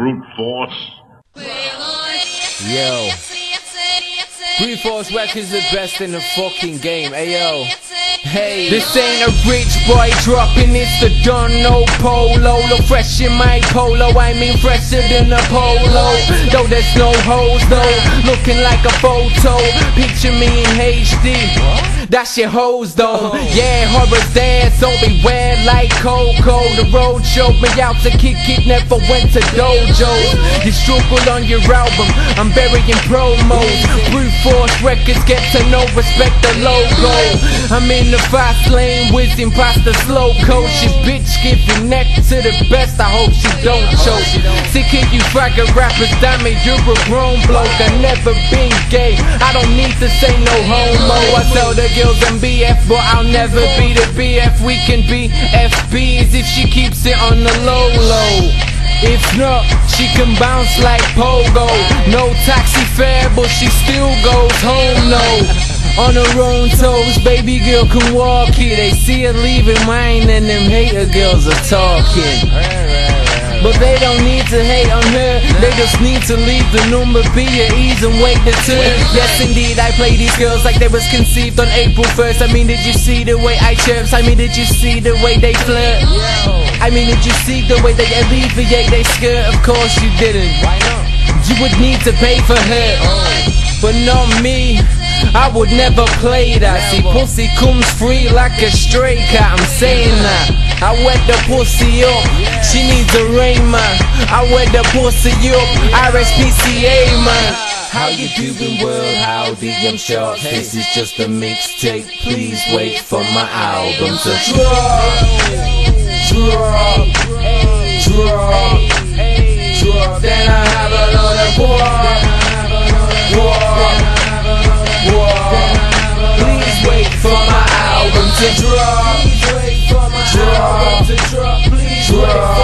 brute force. Yo. Brute Force Records the best in the fucking game. Ayo. Hey, this ain't a rich boy dropping, it's the Don no polo. Look fresh in my polo, I mean fresher than a polo. Though there's no hoes though, looking like a photo. Picture me in HD. That shit hoes though. Yeah, Horroh's there, so beware like Coco. The road showed me out to kick it, never went to dojos. You struggle on your album, I'm burying promos. Brute Force Records get to know, respect the logo. I'm in the fast lane, whizzing past the slow coach. This bitch giving neck to the best, I hope she don't choke. Sick of you faggot rappers, damn it, you're a grown bloke. I never been gay, I don't need to say no homo. I tell the girls I'm BF, but I'll never be the BF. We can be FBs if she keeps it on the low low. If not, she can bounce like pogo. No taxi fare, but she still goes home, no. On her own toes, baby girl can walk it. They see her leaving mine, and them hater girls are talking. But they don't need to hate on her. They just need to leave the number be at ease and wait the turn. Yes indeed I play these girls like they was conceived on April 1st I mean did you see the way I chirps? I mean did you see the way they flirt? I mean did you see the way they alleviate they skirt? Of course you didn't. You would need to pay for her. But not me. I would never play that. See pussy comes free like a stray cat. I'm saying that I wet the pussy up. She needs a rain man. I wet the pussy up. RSPCA man. How you doing world? Howdy, I'm Sharks. This is just a mixtape. Please wait for my album to drop. Drop. Drop. Drop. Then I have another war. War. War. Please wait for my album to drop. Drop.